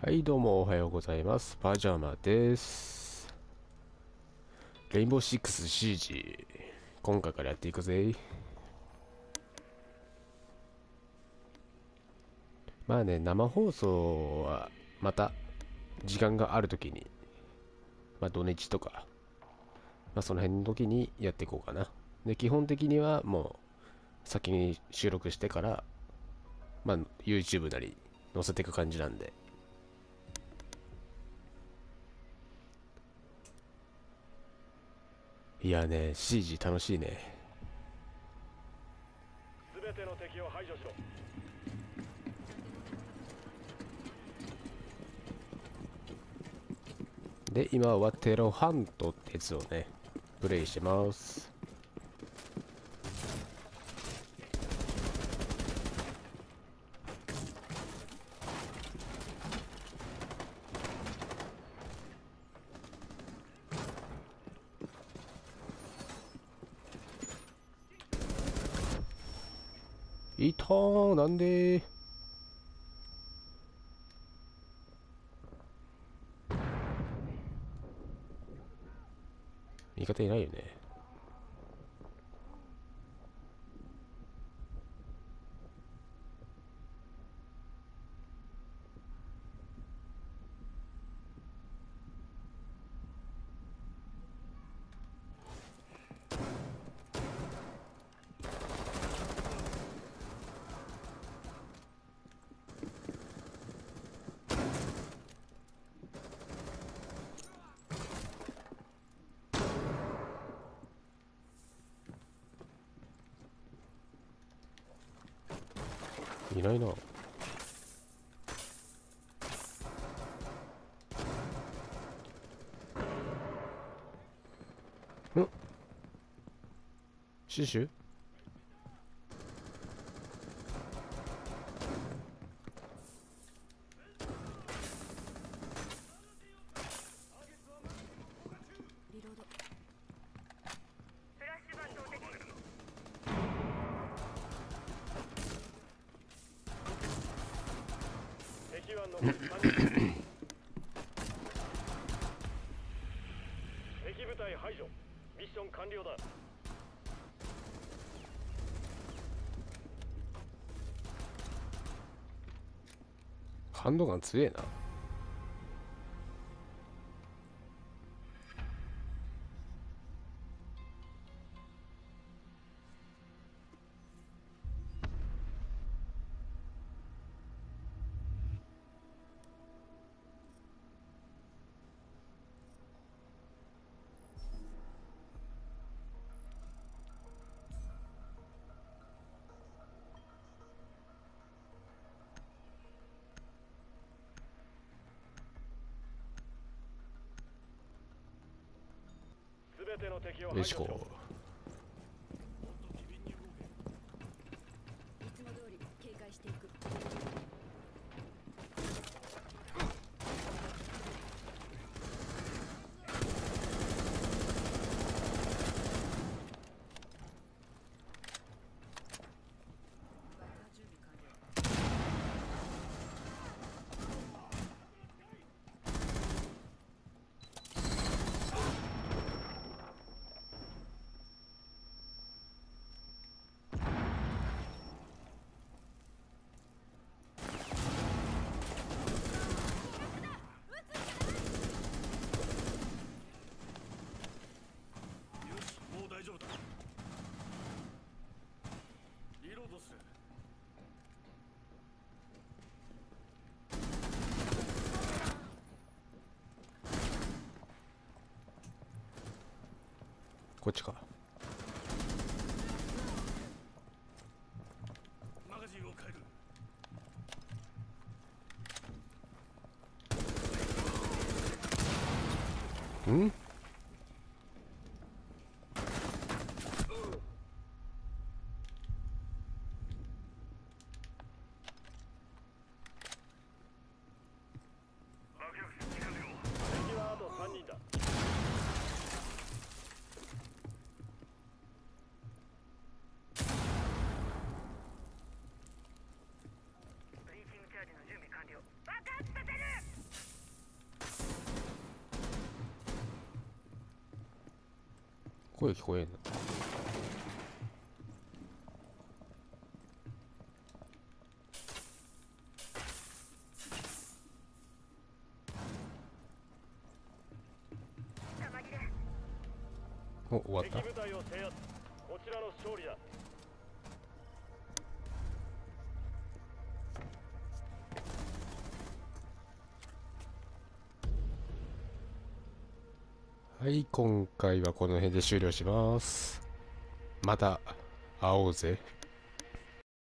はい、どうもおはようございます。パジャマです。レインボーシックスシージ。今回からやっていくぜ。まあね、生放送はまた時間があるときに、まあ土日とか、まあその辺の時にやっていこうかな。で、基本的にはもう先に収録してから、まあ YouTube なり載せていく感じなんで。いやね、CG 楽しいね。全ての敵を排除しろで、今はテロハントってやつをね、プレイしてます。いたーなんで味方いないよね。いないなう。ん？シュシュ？敵部隊排除ミッション完了だ感動感強えな。よし排除しろ。こいつも通り警戒していく爆破準備完了よしもう大丈夫だリロードするこっちか。マガジンを変えるん敵はあと3人だブリーチングチャージの準備完了爆発させる声聞こえんの。弾切れお終わった。敵部隊を制圧。こちらの勝利だ。はい今回はこの辺で終了します。また会おうぜ。